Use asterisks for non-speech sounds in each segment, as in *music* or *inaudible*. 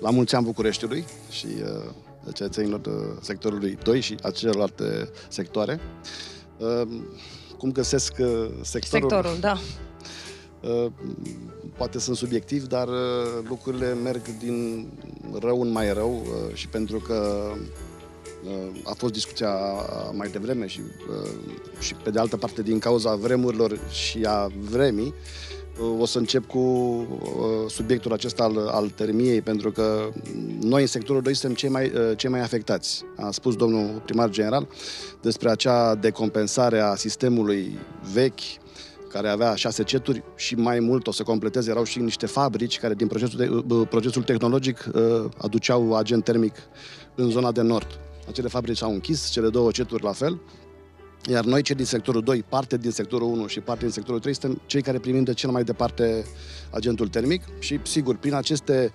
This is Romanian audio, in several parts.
la mulți ani Bucureștiului și uh, cetățenilor uh, sectorului 2 și a celorlalte sectoare. Uh, cum găsesc uh, sectorul? Sectorul, da. Uh, poate sunt subiectiv, dar uh, lucrurile merg din rău în mai rău uh, și pentru că uh, a fost discuția mai devreme și, uh, și pe de altă parte din cauza vremurilor și a vremii, uh, o să încep cu uh, subiectul acesta al, al termiei, pentru că noi în sectorul 2 suntem cei mai, uh, cei mai afectați. A spus domnul primar general despre acea decompensare a sistemului vechi, care avea șase ceturi și mai mult o să completeze, erau și niște fabrici care din procesul, de, uh, procesul tehnologic uh, aduceau agent termic în zona de nord. Acele fabrici s-au închis, cele două ceturi la fel, iar noi, cei din sectorul 2, parte din sectorul 1 și parte din sectorul 3, suntem cei care primim de cel mai departe agentul termic și, sigur, prin aceste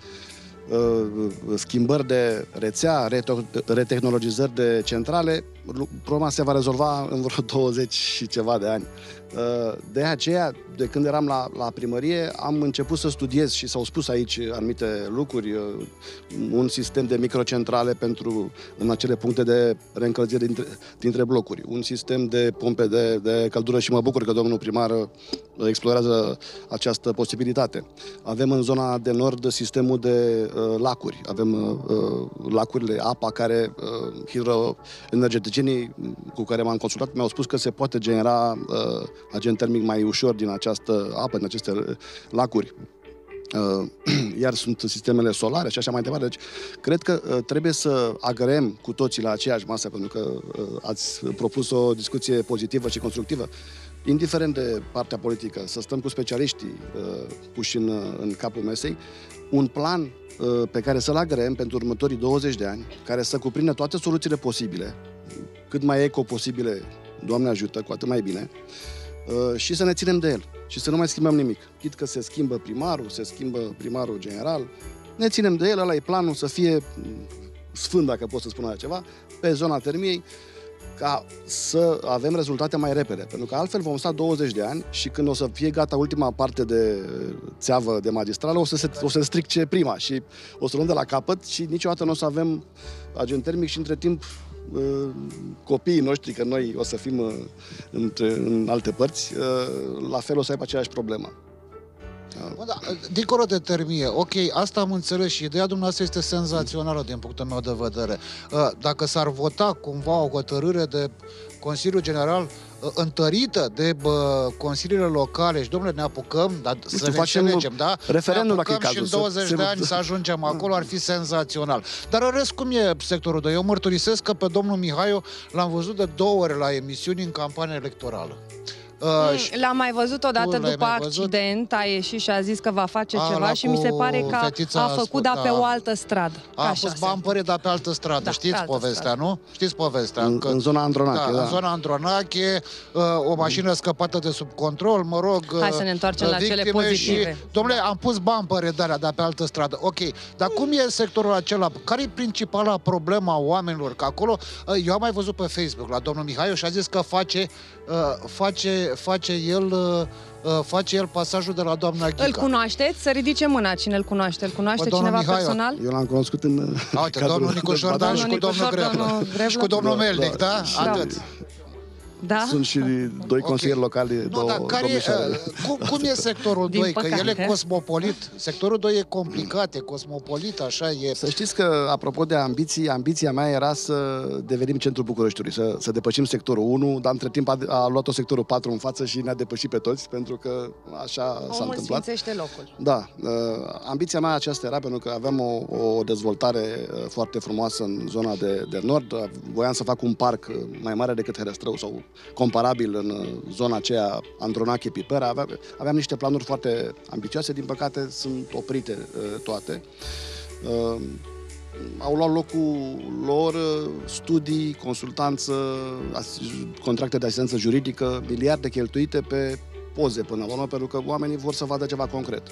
uh, schimbări de rețea, rete- retehnologizări de centrale, lu- problema se va rezolva în vreo *laughs* 20 și ceva de ani. Uh, De aceea, de când eram la, la primărie, am început să studiez și s-au spus aici anumite lucruri, uh, un sistem de microcentrale pentru în acele puncte de reîncălzire dintre, dintre blocuri, un sistem de pompe de, de căldură și mă bucur că domnul primar uh, explorează această posibilitate. Avem în zona de nord sistemul de uh, lacuri, avem uh, uh, lacurile, apa care uh, hidroenergeticienii cu care m-am consultat mi-au spus că se poate genera uh, agent termic mai ușor din această apă, din aceste uh, lacuri. Uh, *clears throat* iar sunt sistemele solare și așa mai departe. Deci, cred că uh, trebuie să agrem cu toții la aceeași masă, pentru că uh, ați propus o discuție pozitivă și constructivă. Indiferent de partea politică, să stăm cu specialiștii uh, puși în, uh, în capul mesei, un plan uh, pe care să-l agrem pentru următorii 20 de ani, care să cuprindă toate soluțiile posibile, cât mai eco posibile, Doamne ajută, cu atât mai bine, uh, și să ne ținem de el și să nu mai schimbăm nimic. Chit că se schimbă primarul, se schimbă primarul general, ne ținem de el, ăla e planul să fie mm, sfânt, dacă pot să spun așa ceva, pe zona termiei, ca să avem rezultate mai repede. Pentru că altfel vom sta 20 de ani și când o să fie gata ultima parte de țeavă de magistrală, o să se, o să se stricce prima și o să luăm de la capăt și niciodată nu o să avem agent termic și între timp uh, copiii noștri, că noi o să fim uh, între, în alte părți, uh, la fel o să aibă aceeași problemă. Bă, da, dincolo de termie, ok, asta am înțeles și ideea dumneavoastră este senzațională din punctul meu de vedere. Uh, Dacă s-ar vota cumva o hotărâre de Consiliul General uh, întărită de bă, consiliile locale și, domnule, ne apucăm, dar să ne facem înțelegem, da? referendum ne dacă e apucăm și în cazul, să- 20 se- de ani să ajungem acolo, ar fi senzațional. Dar în rest, cum e sectorul 2? Eu mărturisesc că pe domnul Mihaiu l-am văzut de două ori la emisiuni în campanie electorală. Uh, și- L-am mai văzut odată Tu l-ai după mai văzut? accident, a ieșit și a zis că va face A, ceva ăla și mi se cu pare că fetița a făcut, dar pe asculta. o altă stradă. A Așa fost se- bampăre, dar pe altă stradă. Da, Știți pe altă povestea, stradă. nu? Știți povestea. În, în zona Andronache, da, da. în zona Andronache, uh, o mașină scăpată de sub control, mă rog... Hai uh, să ne întoarcem uh, la cele victime pozitive. Și, domnule, am pus bampăre de alea, dar pe altă stradă. Ok, dar cum e sectorul acela? Care e principala problemă a oamenilor? Că acolo, uh, eu am mai văzut pe Facebook la domnul Mihaiu și a zis că face, uh, face, face el... uh, uh, face el pasajul de la doamna Ghica. Îl cunoașteți? Să ridice mâna cine îl cunoaște. Îl cunoaște Bă, domnul cineva Mihaiu, personal? Eu l-am cunoscut în A, Uite, cadrul domnul Nicu Șordan dezbaterii. și cu Domnul domnul Nicu Șordan, Greblă. domnul Greblă. Și cu domnul Da, Melnic, da. da? Și- Atât. Da? Sunt și doi consilieri locali, Nu, două dar care, domnișoare. uh, cum, cum e sectorul Din 2? Că el e păcate. cosmopolit. Sectorul 2 e complicat, e cosmopolit, așa e. Să știți că, apropo de ambiții, ambiția mea era să devenim centrul Bucureștiului, să, să depășim sectorul 1, dar între timp a, a luat-o sectorul 4 în față și ne-a depășit pe toți, pentru că așa s-a Omul întâmplat. sfințește locul. Da, uh, ambiția mea aceasta era pentru că aveam o, o dezvoltare uh, foarte frumoasă în zona de, de nord. Voiam să fac un parc uh, mai mare decât Herăstrău sau comparabil în uh, zona aceea Andronache Pipera. Aveam, aveam niște planuri foarte ambicioase, din păcate sunt oprite uh, toate. Uh, au luat locul lor uh, studii, consultanță, as- contracte de asistență juridică, miliarde cheltuite pe poze până la urmă, pentru că oamenii vor să vadă ceva concret.